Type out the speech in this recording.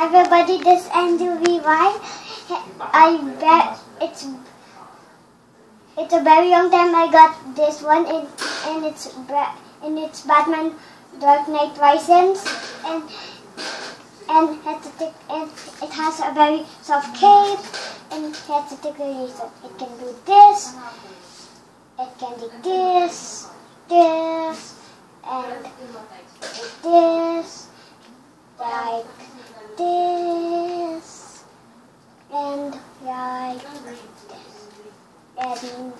Hi everybody, this is Andrew VY. I bet it's it's a very long time I got this one and, and it's and it's Batman Dark Knight Rises and and has a tick, and it has a very soft cape and it has a tickler reason. It can do this, it can do this, this, and this, like and like this. And